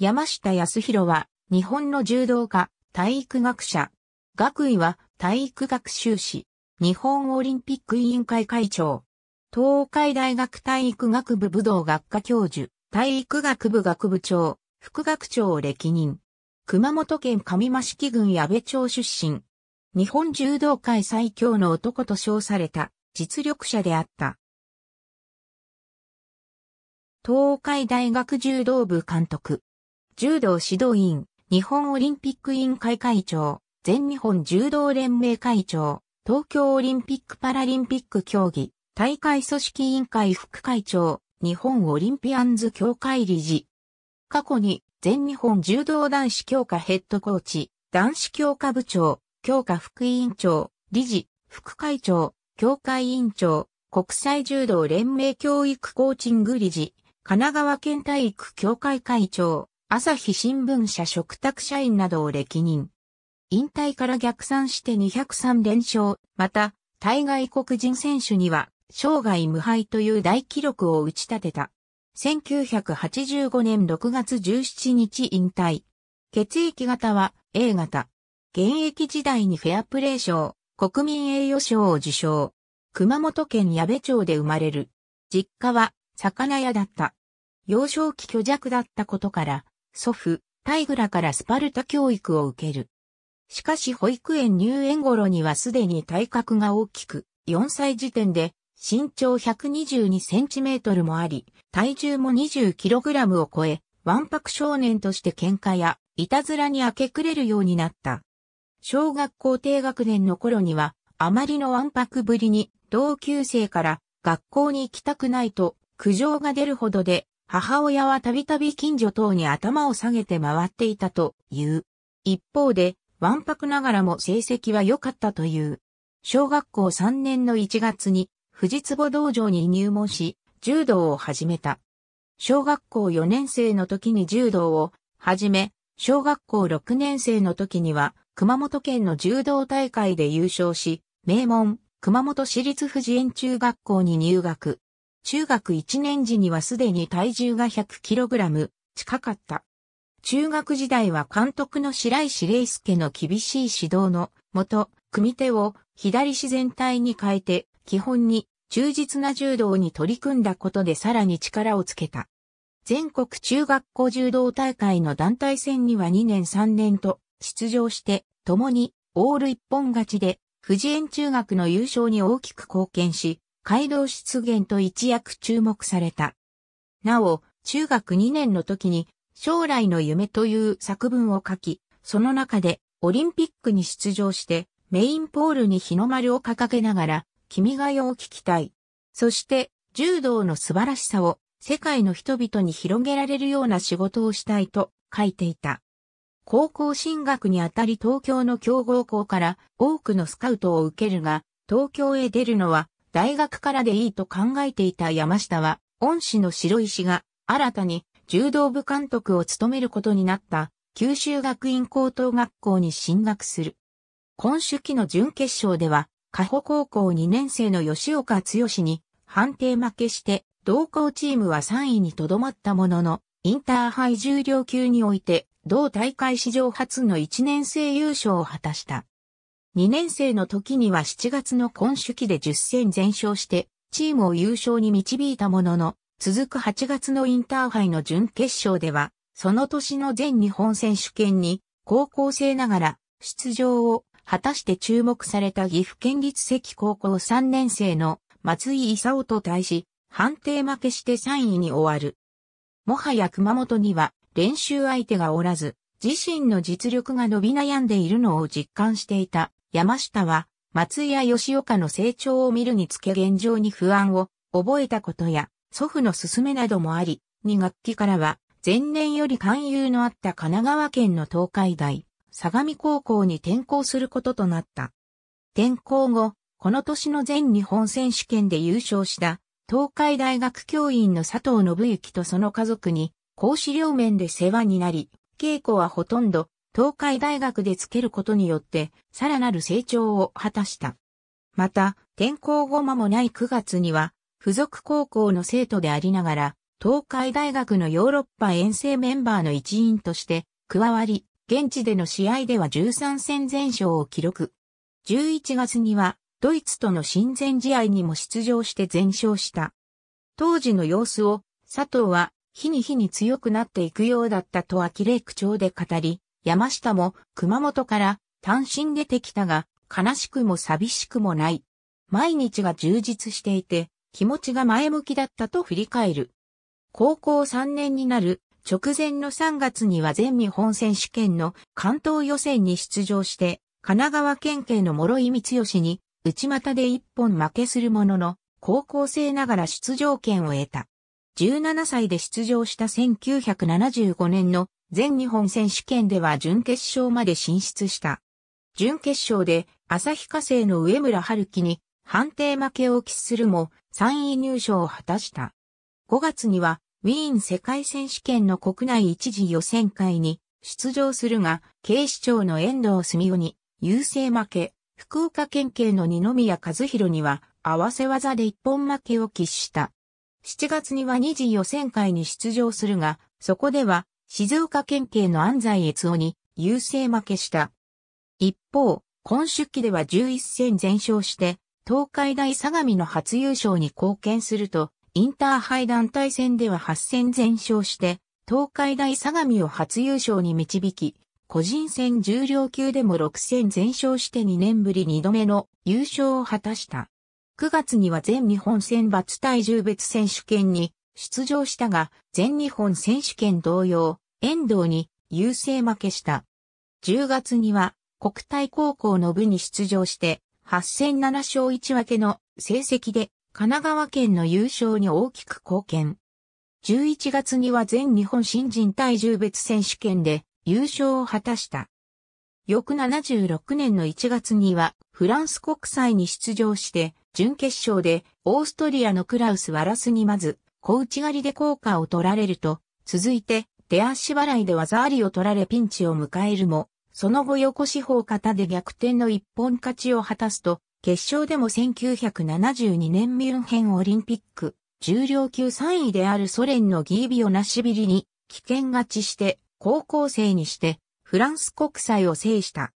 山下康弘は、日本の柔道家、体育学者。学位は、体育学修士。日本オリンピック委員会会長。東海大学体育学部武道学科教授、体育学部学部長、副学長を歴任。熊本県上益城郡矢部町出身。日本柔道界最強の男と称された実力者であった。東海大学柔道部監督。柔道指導員、日本オリンピック委員会会長、全日本柔道連盟会長、東京オリンピックパラリンピック競技、大会組織委員会副会長、日本オリンピアンズ協会理事。過去に全日本柔道男子強化ヘッドコーチ、男子強化部長、強化副委員長、理事、副会長、協会委員長、国際柔道連盟教育コーチング理事、神奈川県体育協会会長、朝日新聞社食卓社員などを歴任。引退から逆算して203連勝、また、対外国人選手には、生涯無敗という大記録を打ち立てた。1985年6月17日引退。血液型は A 型。現役時代にフェアプレー賞、国民栄誉賞を受賞。熊本県矢部町で生まれる。実家は魚屋だった。幼少期虚弱だったことから、祖父、タイグラからスパルタ教育を受ける。しかし保育園入園頃にはすでに体格が大きく、4歳時点で身長122センチメートルもあり、体重も20キログラムを超え、わんぱく少年として喧嘩やいたずらに明け暮れるようになった。小学校低学年の頃には、あまりのわんぱくぶりに同級生から学校に行きたくないと苦情が出るほどで母親はたびたび近所等に頭を下げて回っていたという。一方で、わんぱくながらも成績は良かったという。小学校3年の1月に、藤壺道場に入門し、柔道を始めた。小学校4年生の時に柔道を始め、小学校6年生の時には、熊本県の柔道大会で優勝し、名門、熊本市立富士園中学校に入学。中学1年時にはすでに体重が 100kg 近かった。中学時代は監督の白石玲介の厳しい指導のもと、組手を左自然体に変えて、基本に忠実な柔道に取り組んだことでさらに力をつけた。全国中学校柔道大会の団体戦には2年3年と出場して、共にオール一本勝ちで、富士園中学の優勝に大きく貢献し、街道出現と一躍注目された。なお、中学2年の時に将来の夢という作文を書き、その中でオリンピックに出場してメインポールに日の丸を掲げながら、君が代を聞きたい。そして柔道の素晴らしさを世界の人々に広げられるような仕事をしたいと書いていた。高校進学にあたり東京の強豪校から多くのスカウトを受けるが、東京へ出るのは大学からでいいと考えていた山下は、恩師の白石が新たに柔道部監督を務めることになった九州学院高等学校に進学する。今週期の準決勝では、加穂高校2年生の吉岡剛に判定負けして、同校チームは3位にとどまったものの、インターハイ重量級において、同大会史上初の1年生優勝を果たした。2年生の時には7月の今週期で10戦全勝して、チームを優勝に導いたものの、続く8月のインターハイの準決勝では、その年の全日本選手権に、高校生ながら出場を果たして注目された岐阜県立関高校3年生の松井勲と対し、判定負けして3位に終わる。もはや熊本には練習相手がおらず、自身の実力が伸び悩んでいるのを実感していた山下は、松井や吉岡の成長を見るにつけ現状に不安を覚えたことや、祖父の勧めなどもあり、2学期からは、前年より勧誘のあった神奈川県の東海大、相模高校に転校することとなった。転校後、この年の全日本選手権で優勝した東海大学教員の佐藤信之とその家族に講師両面で世話になり、稽古はほとんど東海大学でつけることによってさらなる成長を果たした。また、転校後間もない9月には、付属高校の生徒でありながら、東海大学のヨーロッパ遠征メンバーの一員として加わり、現地での試合では13戦全勝を記録。11月にはドイツとの親善試合にも出場して全勝した。当時の様子を佐藤は日に日に強くなっていくようだったと呆れ口調で語り、山下も熊本から単身出てきたが、悲しくも寂しくもない。毎日が充実していて、気持ちが前向きだったと振り返る。高校3年になる直前の3月には全日本選手権の関東予選に出場して、神奈川県警の諸井光義に内股で一本負けするものの、高校生ながら出場権を得た。17歳で出場した1975年の全日本選手権では準決勝まで進出した。準決勝で旭化成の上村春樹に判定負けを喫するも3位入賞を果たした。5月にはウィーン世界選手権の国内一次予選会に出場するが、警視庁の遠藤澄夫に優勢負け、福岡県警の二宮和弘には合わせ技で一本負けを喫した。7月には二次予選会に出場するが、そこでは静岡県警の安西悦夫に優勢負けした。一方、今出期では11戦全勝して、東海大相模の初優勝に貢献すると、インターハイ団体戦では8戦全勝して、東海大相模を初優勝に導き、個人戦重量級でも6戦全勝して2年ぶり2度目の優勝を果たした。9月には全日本選抜体重別選手権に出場したが、全日本選手権同様、遠藤に優勢負けした。10月には国体高校の部に出場して、8戦7勝1分けの成績で神奈川県の優勝に大きく貢献。11月には全日本新人体重別選手権で優勝を果たした。翌76年の1月にはフランス国際に出場して準決勝でオーストリアのクラウス・ワラスにまず小内刈りで効果を取られると、続いて手足払いで技ありを取られピンチを迎えるも、その後横四方型で逆転の一本勝ちを果たすと、決勝でも1972年ミュンヘンオリンピック、重量級3位であるソ連のギービオナシビリに危険勝ちして高校生にしてフランス国際を制した。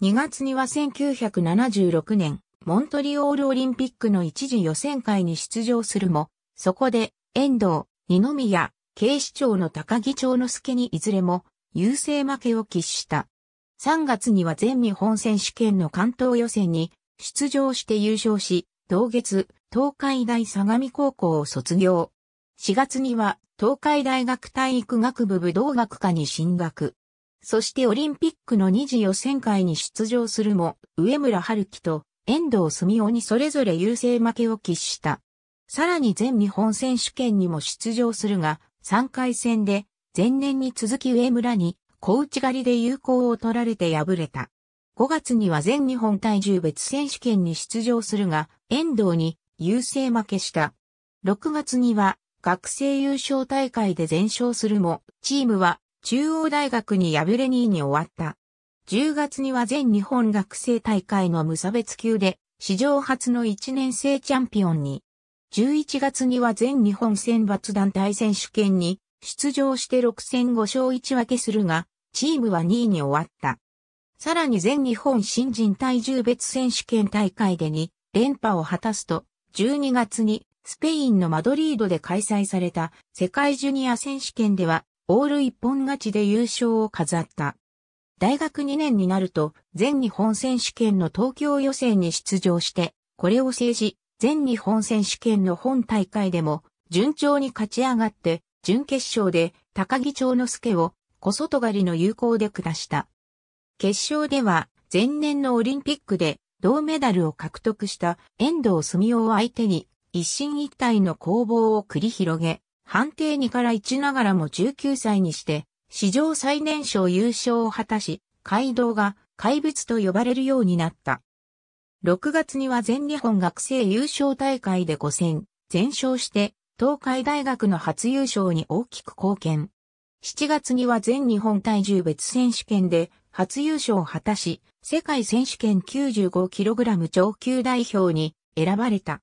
2月には1976年、モントリオールオリンピックの一次予選会に出場するも、そこで遠藤、二宮、警視庁の高木町之助にいずれも優勢負けを喫した。3月には全日本選手権の関東予選に出場して優勝し、同月、東海大相模高校を卒業。4月には東海大学体育学部武道学科に進学。そしてオリンピックの二次予選会に出場するも、上村春樹と遠藤澄夫にそれぞれ優勢負けを喫した。さらに全日本選手権にも出場するが、3回戦で前年に続き上村に小内刈りで有効を取られて敗れた。5月には全日本体重別選手権に出場するが、遠藤に優勢負けした。6月には学生優勝大会で全勝するも、チームは中央大学に敗れ2位に終わった。10月には全日本学生大会の無差別級で史上初の1年生チャンピオンに。11月には全日本選抜団体選手権に出場して6戦5勝1分けするが、チームは2位に終わった。さらに全日本新人体重別選手権大会で2連覇を果たすと、12月にスペインのマドリードで開催された世界ジュニア選手権ではオール一本勝ちで優勝を飾った。大学2年になると全日本選手権の東京予選に出場して、これを制し、全日本選手権の本大会でも順調に勝ち上がって、準決勝で高木長之助を小外刈りの有効で下した。決勝では前年のオリンピックで銅メダルを獲得した遠藤澄夫を相手に一進一退の攻防を繰り広げ、判定2から1ながらも19歳にして史上最年少優勝を果たし、街道が怪物と呼ばれるようになった。6月には全日本学生優勝大会で5戦、全勝して、東海大学の初優勝に大きく貢献。7月には全日本体重別選手権で初優勝を果たし、世界選手権 95kg 超級代表に選ばれた。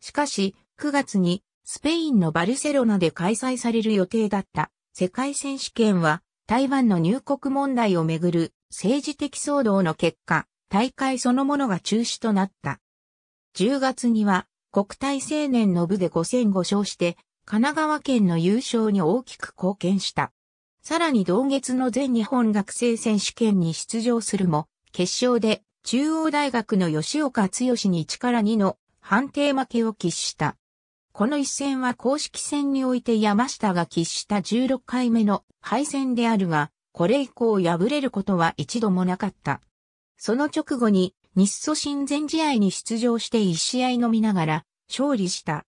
しかし、9月にスペインのバルセロナで開催される予定だった世界選手権は台湾の入国問題をめぐる政治的騒動の結果、大会そのものが中止となった。10月には国体青年の部で5戦5勝して神奈川県の優勝に大きく貢献した。さらに同月の全日本学生選手権に出場するも、決勝で中央大学の吉岡剛に力2の判定負けを喫した。この一戦は公式戦において山下が喫した16回目の敗戦であるが、これ以降敗れることは一度もなかった。その直後に日祖親善試合に出場して1試合のみながら勝利した。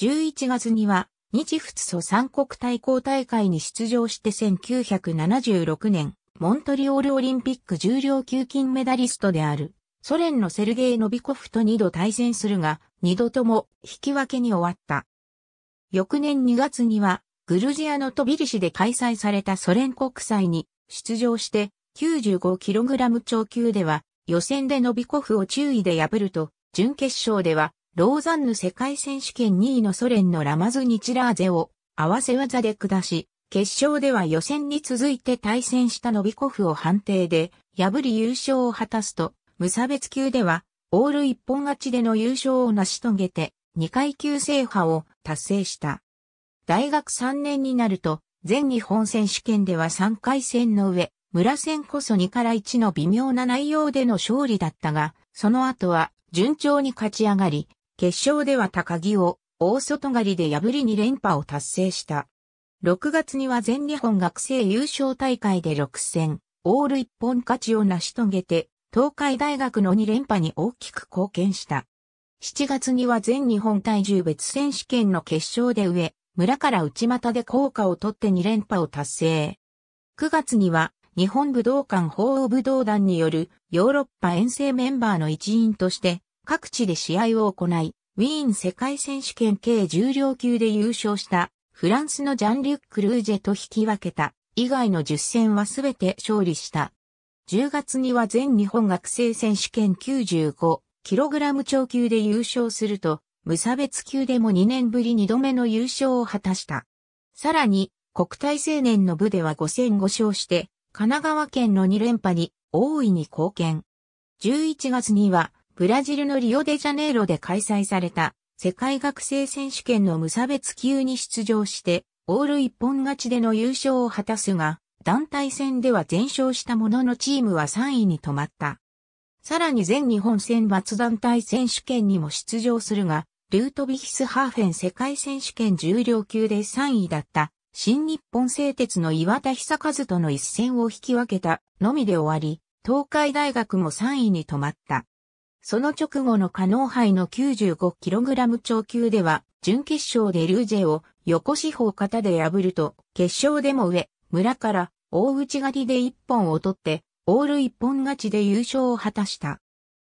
11月には日仏祖三国対抗大会に出場して1976年モントリオールオリンピック重量級金メダリストである、ソ連のセルゲイ・ノビコフと2度対戦するが、2度とも引き分けに終わった。翌年2月には、グルジアのトビリシで開催されたソ連国際に出場して 95kg 超級では予選でノビコフを注意で破ると、準決勝ではローザンヌ世界選手権2位のソ連のラマズニチラーゼを合わせ技で下し、決勝では予選に続いて対戦したノビコフを判定で破り優勝を果たすと、無差別級ではオール一本勝ちでの優勝を成し遂げて2階級制覇を達成した。大学3年になると全日本選手権では3回戦の上、村戦こそ2から1の微妙な内容での勝利だったが、その後は順調に勝ち上がり、決勝では高木を大外刈りで破り2連覇を達成した。6月には全日本学生優勝大会で6戦、オール一本勝ちを成し遂げて、東海大学の2連覇に大きく貢献した。7月には全日本体重別選手権の決勝で上、村から内股で効果を取って2連覇を達成。9月には日本武道館法王武道団によるヨーロッパ遠征メンバーの一員として各地で試合を行い、ウィーン世界選手権計重量級で優勝したフランスのジャン・リュック・ルージェと引き分けた以外の10戦はすべて勝利した。10月には全日本学生選手権 95kg 超級で優勝すると、無差別級でも2年ぶり2度目の優勝を果たした。さらに、国体青年の部では5戦5勝して、神奈川県の2連覇に大いに貢献。11月には、ブラジルのリオデジャネイロで開催された世界学生選手権の無差別級に出場して、オール一本勝ちでの優勝を果たすが、団体戦では全勝したもののチームは3位に止まった。さらに全日本選抜団体選手権にも出場するが、ルートビヒスハーフェン世界選手権重量級で3位だった新日本製鉄の岩田久和との一戦を引き分けたのみで終わり、東海大学も3位に止まった。その直後の可能杯の 95kg 超級では、準決勝でルージェを横四方型で破ると、決勝でも上、村から大内刈りで一本を取って、オール一本勝ちで優勝を果たした。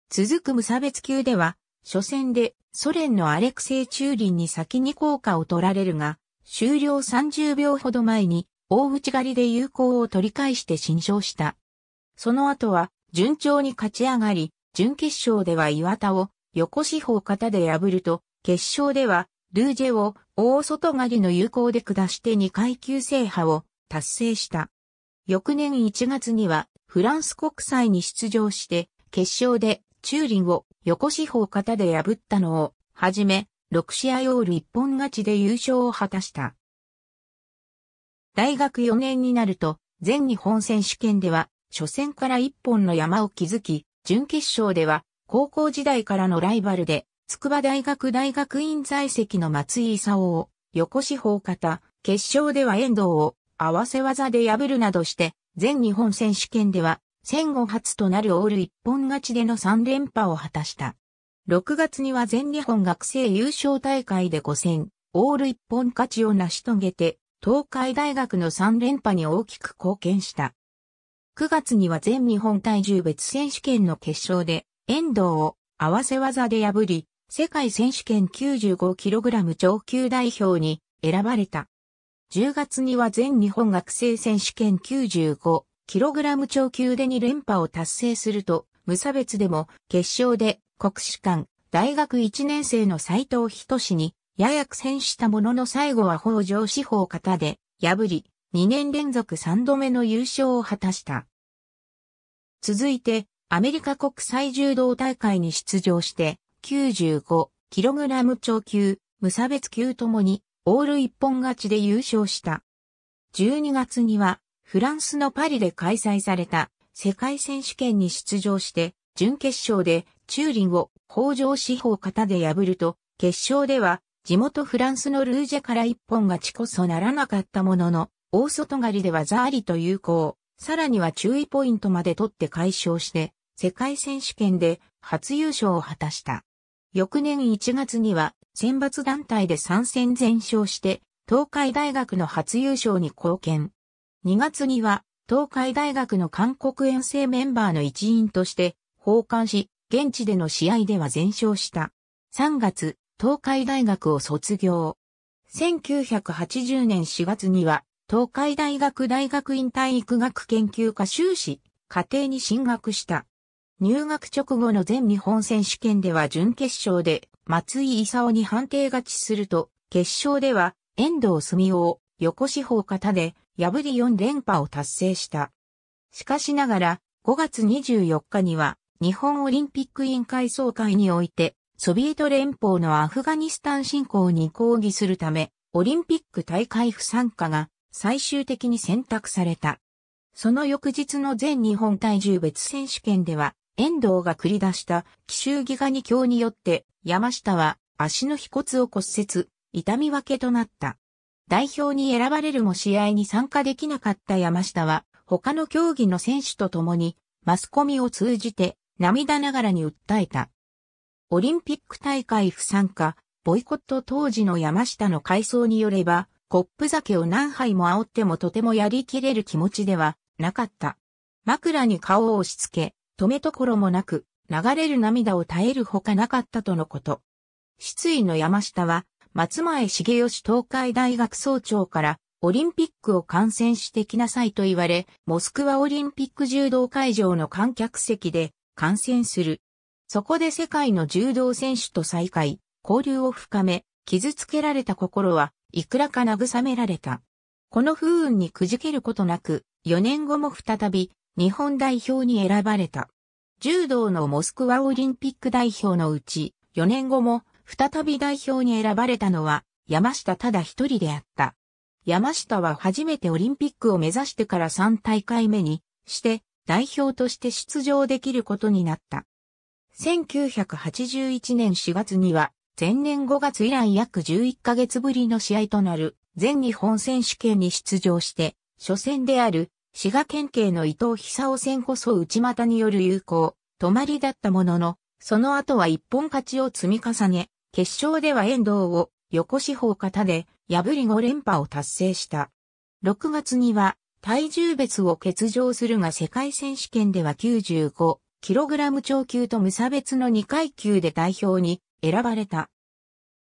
続く無差別級では、初戦でソ連のアレクセイ・チューリンに先に効果を取られるが、終了30秒ほど前に大内刈りで有効を取り返して新勝した。その後は順調に勝ち上がり、準決勝では岩田を横四方型で破ると、決勝ではルージェを大外刈りの有効で下して2階級制覇を達成した。翌年1月にはフランス国際に出場して決勝でチューリンを横四方型で破ったのをはじめ6試合オール一本勝ちで優勝を果たした。大学4年になると全日本選手権では初戦から一本の山を築き準決勝では高校時代からのライバルで筑波大学大学院在籍の松井勲を横四方型、決勝では遠藤を合わせ技で破るなどして、全日本選手権では戦後初となるオール一本勝ちでの3連覇を果たした。6月には全日本学生優勝大会で5戦、オール一本勝ちを成し遂げて、東海大学の3連覇に大きく貢献した。9月には全日本体重別選手権の決勝で、遠藤を合わせ技で破り、世界選手権 95kg 超級代表に選ばれた。10月には全日本学生選手権 95kg 超級で2連覇を達成すると、無差別でも決勝で国士舘大学1年生の斎藤仁にやや苦戦したものの最後は北条司法方で破り、2年連続3度目の優勝を果たした。続いて、アメリカ国際柔道大会に出場して、95kg 超級、無差別級ともに、オール一本勝ちで優勝した。12月には、フランスのパリで開催された世界選手権に出場して、準決勝でチューリンを北条司法方で破ると、決勝では地元フランスのルージェから一本勝ちこそならなかったものの、大外刈りではザーリと有効、さらには注意ポイントまで取って解消して、世界選手権で初優勝を果たした。翌年1月には選抜団体で参戦全勝して、東海大学の初優勝に貢献。2月には東海大学の韓国遠征メンバーの一員として奉還し、現地での試合では全勝した。3月、東海大学を卒業。1980年4月には東海大学大学院体育学研究科修士、課程に進学した。入学直後の全日本選手権では準決勝で松井勲に判定勝ちすると、決勝では遠藤住夫を横四方型で破り4連覇を達成した。しかしながら5月24日には日本オリンピック委員会総会においてソビエト連邦のアフガニスタン侵攻に抗議するためオリンピック大会不参加が最終的に選択された。その翌日の全日本体重別選手権では、遠藤が繰り出した奇襲ギガニ教によって山下は足の腓骨を骨折、痛み分けとなった。代表に選ばれるも試合に参加できなかった山下は他の競技の選手と共にマスコミを通じて涙ながらに訴えた。オリンピック大会不参加、ボイコット当時の山下の回想によれば、コップ酒を何杯も煽ってもとてもやりきれる気持ちではなかった。枕に顔を押し付け、止めところもなく、流れる涙を耐えるほかなかったとのこと。失意の山下は、松前重義東海大学総長から、オリンピックを観戦してきなさいと言われ、モスクワオリンピック柔道会場の観客席で観戦する。そこで世界の柔道選手と再会、交流を深め、傷つけられた心はいくらか慰められた。この不運にくじけることなく、4年後も再び日本代表に選ばれた。柔道のモスクワオリンピック代表のうち、4年後も再び代表に選ばれたのは山下ただ一人であった。山下は初めてオリンピックを目指してから3大会目にして代表として出場できることになった。1981年4月には前年5月以来約11ヶ月ぶりの試合となる全日本選手権に出場して、初戦である滋賀県警の伊藤久夫戦こそ内股による有効、止まりだったものの、その後は一本勝ちを積み重ね、決勝では遠藤を横四方型で破り5連覇を達成した。6月には体重別を欠場するが世界選手権では 95kg 超級と無差別の2階級で代表に選ばれた。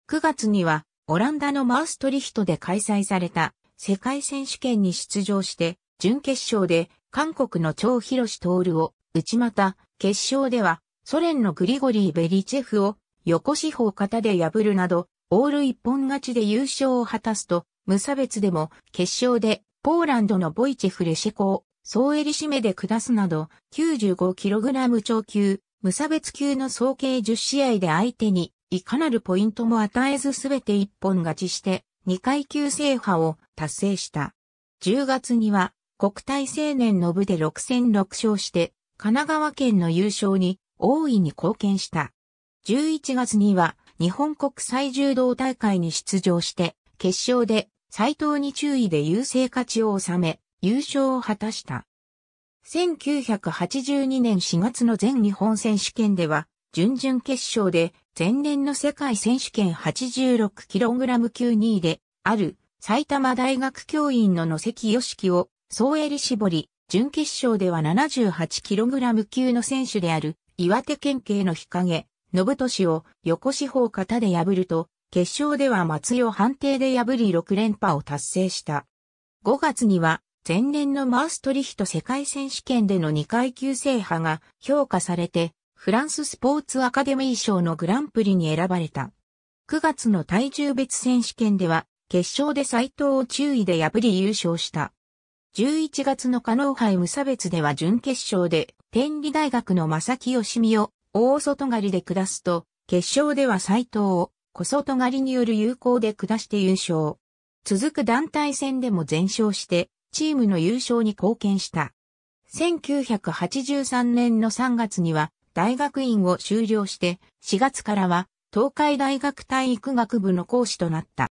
9月にはオランダのマーストリヒトで開催された世界選手権に出場して準決勝で韓国の超広志徹を内股、決勝ではソ連のグリゴリー・ベリチェフを横四方型で破るなどオール一本勝ちで優勝を果たすと無差別でも決勝でポーランドのボイチェフレシェコを総襟締めで下すなど 95kg 超級無差別級の総計10試合で相手にいかなるポイントも与えずすべて一本勝ちして2階級制覇を達成した。10月には国体青年の部で6戦6勝して神奈川県の優勝に大いに貢献した。11月には日本国際柔道大会に出場して決勝で斎藤に注意で優勢勝ちを収め優勝を果たした。1982年4月の全日本選手権では、準々決勝で前年の世界選手権 86kg 級2位で、ある埼玉大学教員の野関義樹を総襟絞り、準決勝では 78kg 級の選手である岩手県警の日陰、信俊を横四方型で破ると、決勝では松代判定で破り6連覇を達成した。5月には前年のマーストリヒト世界選手権での2階級制覇が評価されて、フランススポーツアカデミー賞のグランプリに選ばれた。9月の体重別選手権では、決勝で斎藤を注意で破り優勝した。11月の加納杯無差別では準決勝で、天理大学の正木義美を大外刈りで下すと、決勝では斎藤を小外刈りによる有効で下して優勝。続く団体戦でも全勝して、チームの優勝に貢献した。1983年の3月には大学院を修了して4月からは東海大学体育学部の講師となった。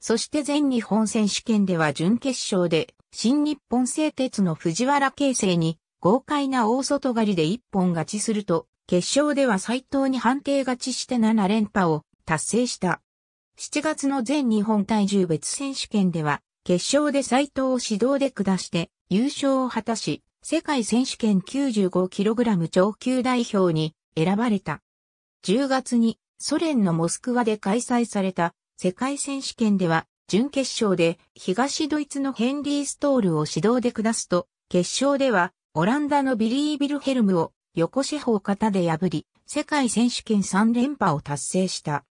そして全日本選手権では準決勝で新日本製鉄の藤原啓生に豪快な大外刈りで一本勝ちすると決勝では斎藤に判定勝ちして7連覇を達成した。7月の全日本体重別選手権では決勝で斉藤を指導で下して優勝を果たし世界選手権 95kg 超級代表に選ばれた。10月にソ連のモスクワで開催された世界選手権では準決勝で東ドイツのヘンリー・ストールを指導で下すと、決勝ではオランダのビリー・ビルヘルムを横四方固で破り、世界選手権3連覇を達成した。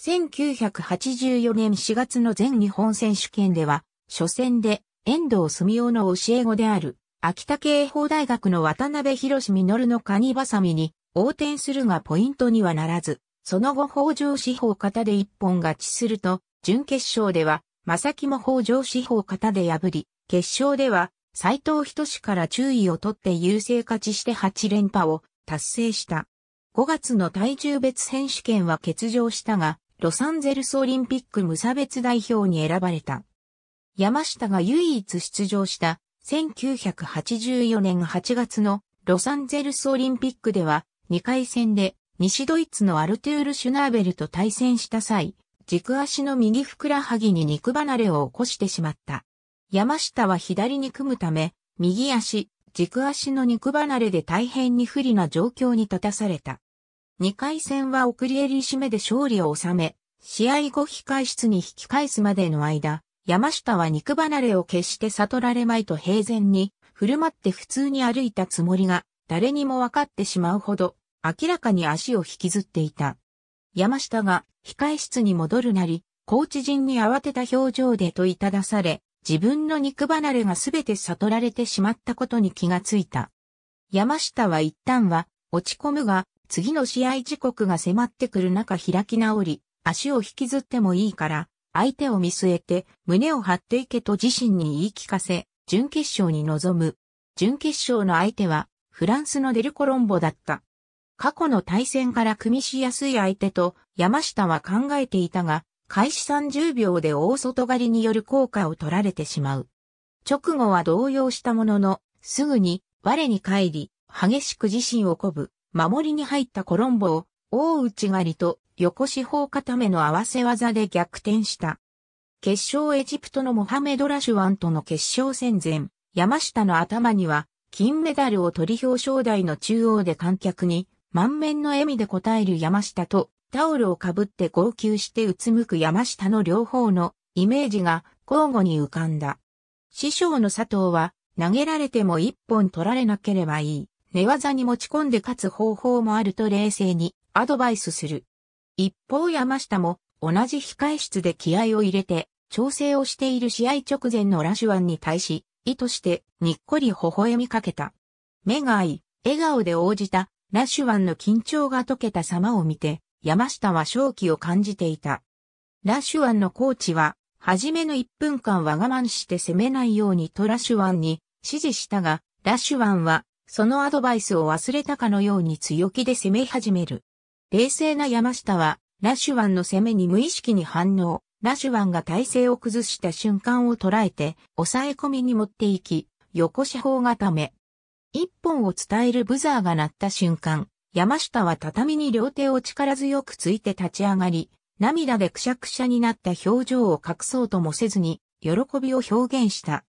1984年4月の全日本選手権では、初戦で遠藤住夫の教え子である秋田警報大学の渡辺博実のカニバサミに横転するがポイントにはならず、その後北条四方型で一本勝ちすると、準決勝では、正木も北条四方型で破り、決勝では、斎藤仁志から注意を取って優勢勝ちして8連覇を達成した。5月の体重別選手権は欠場したが、ロサンゼルスオリンピック無差別代表に選ばれた。山下が唯一出場した1984年8月のロサンゼルスオリンピックでは2回戦で西ドイツのアルテュール・シュナーベルと対戦した際、軸足の右ふくらはぎに肉離れを起こしてしまった。山下は左に組むため、右足、軸足の肉離れで大変に不利な状況に立たされた。2回戦は送り襟締めで勝利を収め、試合後控室に引き返すまでの間、山下は肉離れを決して悟られまいと平然に、振る舞って普通に歩いたつもりが、誰にも分かってしまうほど、明らかに足を引きずっていた。山下が控室に戻るなり、コーチ陣に慌てた表情で問いただされ、自分の肉離れがすべて悟られてしまったことに気がついた。山下は一旦は落ち込むが、次の試合時刻が迫ってくる中開き直り、足を引きずってもいいから、相手を見据えて胸を張っていけと自身に言い聞かせ、準決勝に臨む。準決勝の相手はフランスのデルコロンボだった。過去の対戦から組みしやすい相手と山下は考えていたが、開始30秒で大外刈りによる効果を取られてしまう。直後は動揺したものの、すぐに我に帰り、激しく自身を鼓舞、守りに入ったコロンボを大内刈りと横四方固めの合わせ技で逆転した。決勝エジプトのモハメド・ラシュワンとの決勝戦前、山下の頭には金メダルを取り表彰台の中央で観客に満面の笑みで答える山下とタオルをかぶって号泣してうつむく山下の両方のイメージが交互に浮かんだ。師匠の佐藤は投げられても一本取られなければいい。寝技に持ち込んで勝つ方法もあると冷静にアドバイスする。一方山下も同じ控室で気合を入れて調整をしている試合直前のラシュワンに対し、意図してにっこり微笑みかけた。目が合い、笑顔で応じたラシュワンの緊張が解けた様を見て、山下は正気を感じていた。ラシュワンのコーチは、初めの1分間は我慢して攻めないようにとラシュワンに指示したが、ラシュワンはそのアドバイスを忘れたかのように強気で攻め始める。冷静な山下は、ラシュワンの攻めに無意識に反応。ラシュワンが体勢を崩した瞬間を捉えて、抑え込みに持っていき、横四方固め。一本を伝えるブザーが鳴った瞬間、山下は畳に両手を力強くついて立ち上がり、涙でくしゃくしゃになった表情を隠そうともせずに、喜びを表現した。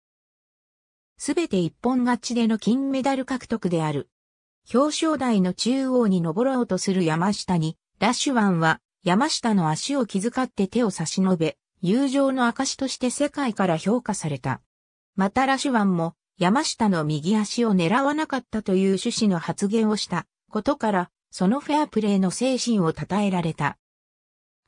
すべて一本勝ちでの金メダル獲得である。表彰台の中央に登ろうとする山下に、ラシュワンは山下の足を気遣って手を差し伸べ、友情の証として世界から評価された。またラシュワンも山下の右足を狙わなかったという趣旨の発言をしたことから、そのフェアプレーの精神を称えられた。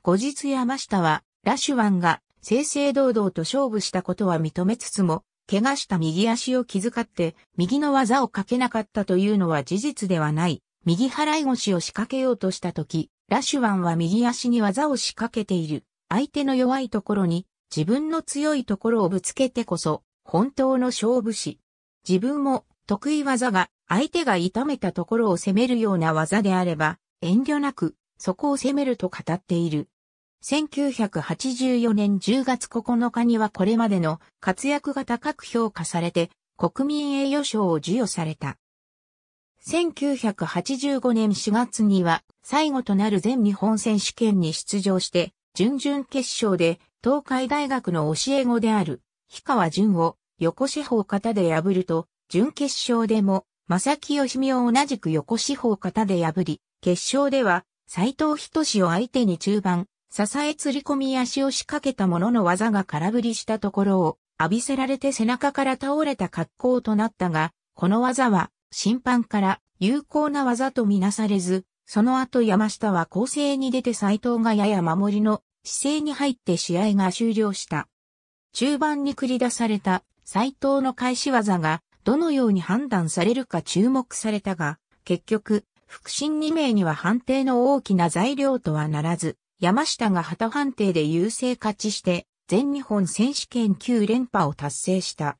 後日山下は、ラシュワンが正々堂々と勝負したことは認めつつも、怪我した右足を気遣って右の技をかけなかったというのは事実ではない。右払い腰を仕掛けようとしたとき、ラシュワンは右足に技を仕掛けている。相手の弱いところに自分の強いところをぶつけてこそ本当の勝負師。自分も得意技が相手が痛めたところを攻めるような技であれば遠慮なくそこを攻めると語っている。1984年10月9日にはこれまでの活躍が高く評価されて国民栄誉賞を授与された。1985年4月には最後となる全日本選手権に出場して準々決勝で東海大学の教え子である氷川淳を横四方型で破ると準決勝でも正木義美を同じく横四方型で破り決勝では斎藤仁志を相手に中盤支え釣り込み足を仕掛けたもの技が空振りしたところを浴びせられて背中から倒れた格好となったが、この技は審判から有効な技とみなされず、その後山下は攻勢に出て斎藤がやや守りの姿勢に入って試合が終了した。中盤に繰り出された斎藤の返し技がどのように判断されるか注目されたが、結局、腹心2名には判定の大きな材料とはならず、山下が旗判定で優勢勝ちして、全日本選手権9連覇を達成した。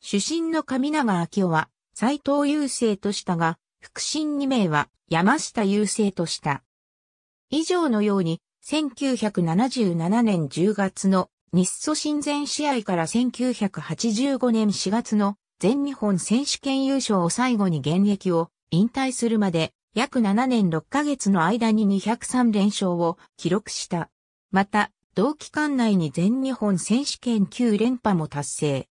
主審の上永明夫は、斎藤優勢としたが、腹心2名は山下優勢とした。以上のように、1977年10月の日祖親善試合から1985年4月の全日本選手権優勝を最後に現役を引退するまで約7年6ヶ月の間に203連勝を記録した。また、同期間内に全日本選手権9連覇も達成。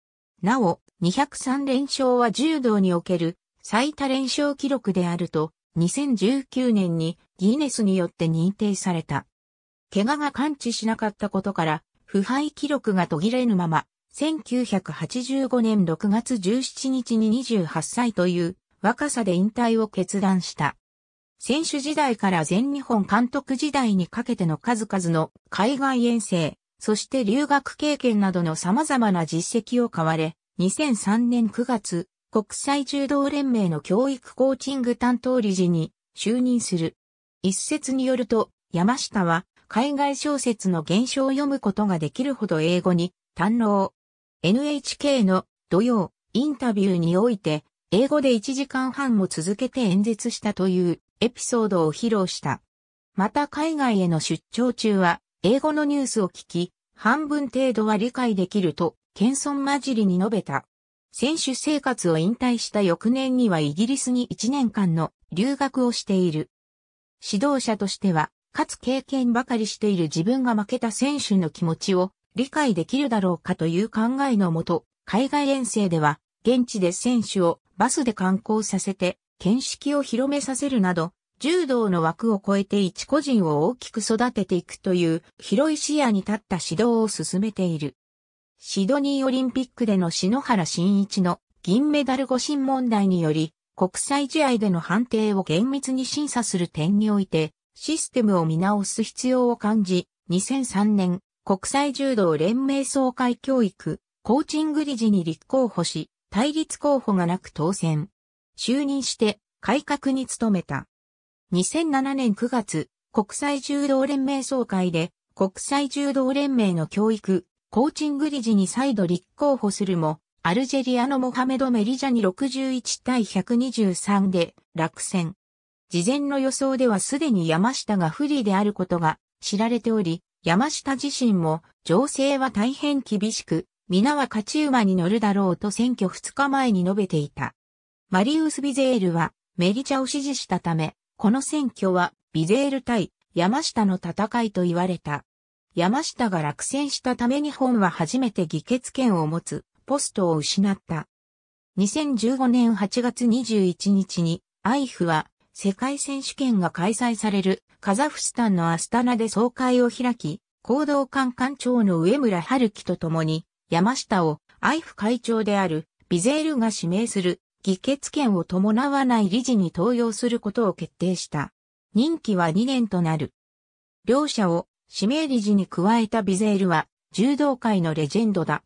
なお、203連勝は柔道における最多連勝記録であると、2019年にギネスによって認定された。怪我が完治しなかったことから、腐敗記録が途切れぬまま、1985年6月17日に28歳という若さで引退を決断した。選手時代から全日本監督時代にかけての数々の海外遠征、そして留学経験などの様々な実績を買われ、2003年9月、国際柔道連盟の教育コーチング担当理事に就任する。一説によると、山下は海外小説の原書を読むことができるほど英語に堪能。NHK の土曜インタビューにおいて、英語で1時間半も続けて演説したというエピソードを披露した。また海外への出張中は、英語のニュースを聞き、半分程度は理解できると、謙遜混じりに述べた。選手生活を引退した翌年にはイギリスに1年間の留学をしている。指導者としては、かつ経験ばかりしている自分が負けた選手の気持ちを理解できるだろうかという考えのもと、海外遠征では、現地で選手をバスで観光させて、見識を広めさせるなど、柔道の枠を超えて一個人を大きく育てていくという広い視野に立った指導を進めている。シドニーオリンピックでの篠原慎一の銀メダル誤審問題により、国際試合での判定を厳密に審査する点において、システムを見直す必要を感じ、2003年、国際柔道連盟総会教育、コーチング理事に立候補し、対立候補がなく当選。就任して改革に努めた。2007年9月、国際柔道連盟総会で国際柔道連盟の教育、コーチング理事に再度立候補するも、アルジェリアのモハメド・メリジャに61対123で落選。事前の予想ではすでに山下が不利であることが知られており、山下自身も情勢は大変厳しく、皆は勝ち馬に乗るだろうと選挙2日前に述べていた。マリウス・ビゼールはメリチャを支持したため、この選挙はビゼール対山下の戦いと言われた。山下が落選したため日本は初めて議決権を持つポストを失った。2015年8月21日にアイフは世界選手権が開催されるカザフスタンのアスタナで総会を開き、行動官官長の上村春樹と共に山下をアイフ会長であるビゼールが指名する議決権を伴わない理事に登用することを決定した。任期は2年となる。両者を指名理事に加えたビゼールは柔道界のレジェンドだ。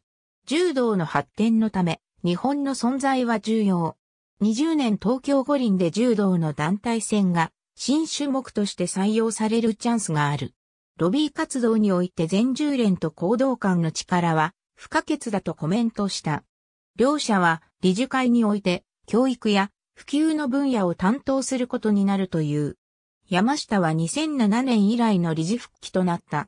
柔道の発展のため日本の存在は重要。20年東京五輪で柔道の団体戦が新種目として採用されるチャンスがある。ロビー活動において全柔連と行動感の力は不可欠だとコメントした。両者は理事会において教育や普及の分野を担当することになるという。山下は2007年以来の理事復帰となった。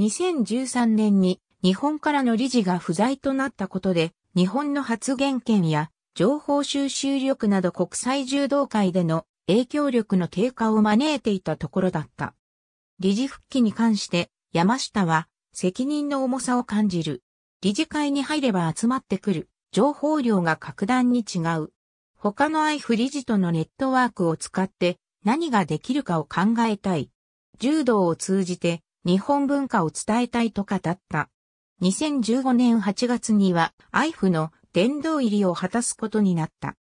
2013年に日本からの理事が不在となったことで日本の発言権や情報収集力など国際柔道界での影響力の低下を招いていたところだった。理事復帰に関して山下は責任の重さを感じる。理事会に入れば集まってくる情報量が格段に違う。他の IF 理事とのネットワークを使って何ができるかを考えたい。柔道を通じて日本文化を伝えたいと語った。2015年8月には IF の殿堂入りを果たすことになった。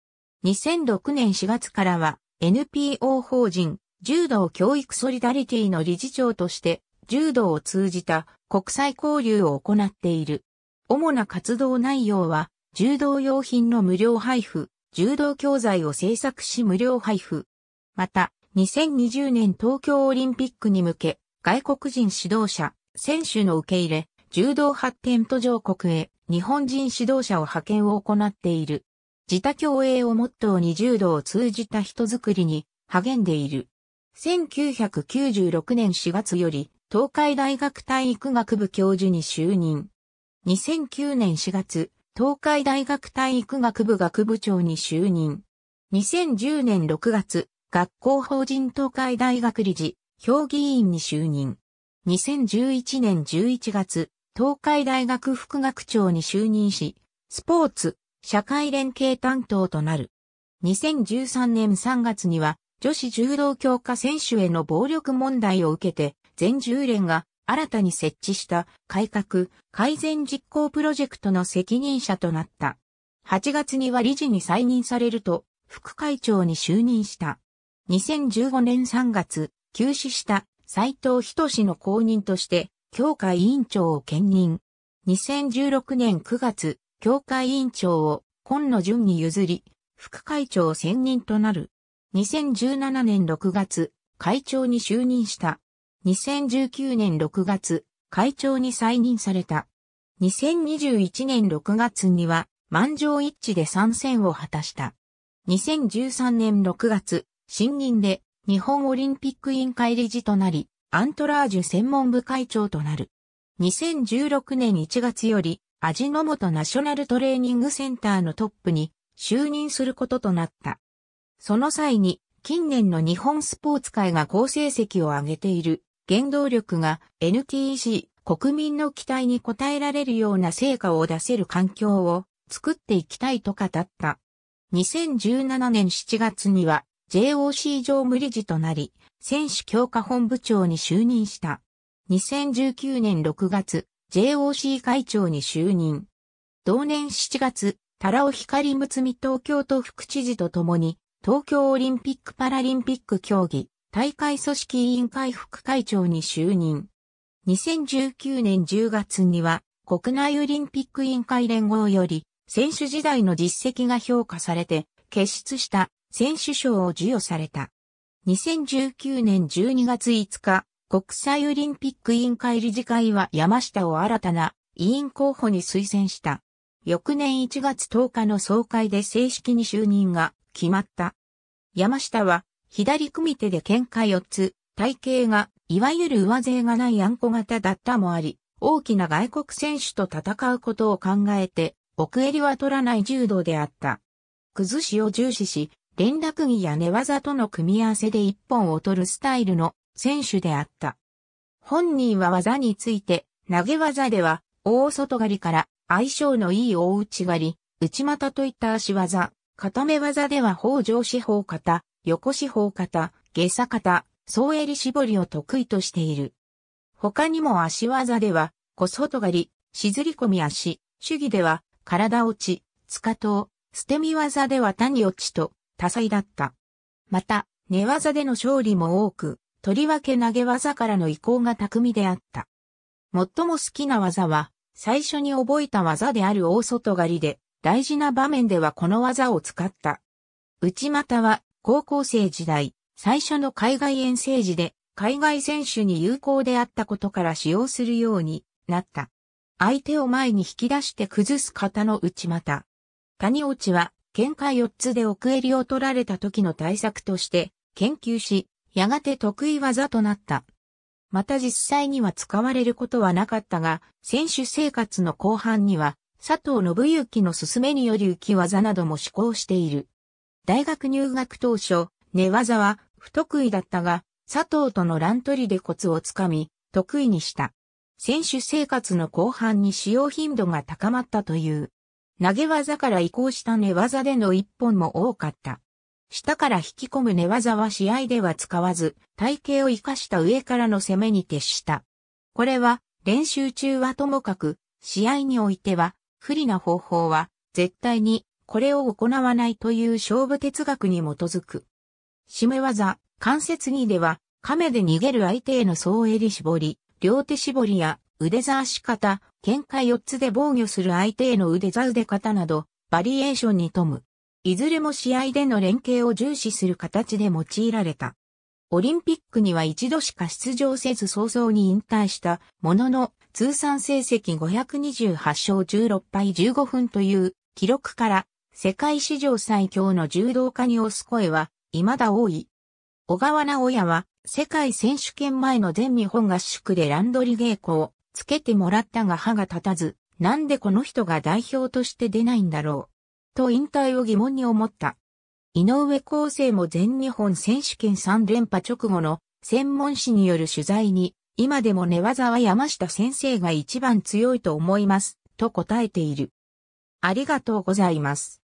2006年4月からは NPO 法人柔道教育ソリダリティの理事長として柔道を通じた国際交流を行っている。主な活動内容は柔道用品の無料配布、柔道教材を制作し無料配布。また、2020年東京オリンピックに向け、外国人指導者、選手の受け入れ、柔道発展途上国へ日本人指導者を派遣を行っている。自他共栄をモットーに柔道を通じた人づくりに励んでいる。1996年4月より東海大学体育学部教授に就任。2009年4月、東海大学体育学部学部長に就任。2010年6月、学校法人東海大学理事、評議員に就任。2011年11月、東海大学副学長に就任し、スポーツ、社会連携担当となる。2013年3月には女子柔道強化選手への暴力問題を受けて全柔連が新たに設置した改革改善実行プロジェクトの責任者となった。8月には理事に再任されると副会長に就任した。2015年3月、休止した斉藤仁の後任として協会委員長を兼任。2016年9月、協会委員長を今野順に譲り、副会長選任となる。2017年6月、会長に就任した。2019年6月、会長に再任された。2021年6月には、満場一致で参戦を果たした。2013年6月、新任で日本オリンピック委員会理事となり、アントラージュ専門部会長となる。2016年1月より味の素ナショナルトレーニングセンターのトップに就任することとなった。その際に近年の日本スポーツ界が好成績を上げている原動力が NTC 国民の期待に応えられるような成果を出せる環境を作っていきたいと語った。2017年7月には JOC 常務理事となり、選手強化本部長に就任した。2019年6月、JOC 会長に就任。同年7月、タラオ光睦美東京都副知事と共に、東京オリンピック・パラリンピック競技、大会組織委員会副会長に就任。2019年10月には、国内オリンピック委員会連合より、選手時代の実績が評価されて、結出した選手賞を授与された。2019年12月5日、国際オリンピック委員会理事会は山下を新たな委員候補に推薦した。翌年1月10日の総会で正式に就任が決まった。山下は左組手で喧嘩4つ、体型がいわゆる上背がないあんこ型だったもあり、大きな外国選手と戦うことを考えて、奥襟は取らない柔道であった。崩しを重視し、連絡着や寝技との組み合わせで一本を取るスタイルの選手であった。本人は技について、投げ技では、大外刈りから相性のいい大内刈り、内股といった足技、固め技では方上四方型、横四方型、下差型、総襟絞りを得意としている。他にも足技では、小外刈り、しずり込み足、主義では、体落ち、つかと捨て身技では谷落ちと多彩だった。また、寝技での勝利も多く、とりわけ投げ技からの移行が巧みであった。最も好きな技は、最初に覚えた技である大外刈りで、大事な場面ではこの技を使った。内股は、高校生時代、最初の海外遠征時で、海外選手に有効であったことから使用するようになった。相手を前に引き出して崩す型の内股。谷落ちは、喧嘩4つで奥襟を取られた時の対策として研究し、やがて得意技となった。また実際には使われることはなかったが、選手生活の後半には、佐藤信之の勧めにより浮き技なども施行している。大学入学当初、寝技は不得意だったが、佐藤との乱取りでコツをつかみ、得意にした。選手生活の後半に使用頻度が高まったという。投げ技から移行した寝技での一本も多かった。下から引き込む寝技は試合では使わず、体型を活かした上からの攻めに徹した。これは、練習中はともかく、試合においては、不利な方法は、絶対に、これを行わないという勝負哲学に基づく。締め技、関節技では、亀で逃げる相手への総襟絞り、両手絞りや腕座足方、喧嘩4つで防御する相手への腕座腕方など、バリエーションに富む。いずれも試合での連携を重視する形で用いられた。オリンピックには一度しか出場せず早々に引退したものの通算成績528勝16敗15分という記録から世界史上最強の柔道家に押す声は未だ多い。小川直也は世界選手権前の全日本合宿でランドリ稽古をつけてもらったが歯が立たず、なんでこの人が代表として出ないんだろう。と引退を疑問に思った。井上康生も全日本選手権3連覇直後の専門誌による取材に、今でも寝技は山下先生が一番強いと思います、と答えている。ありがとうございます。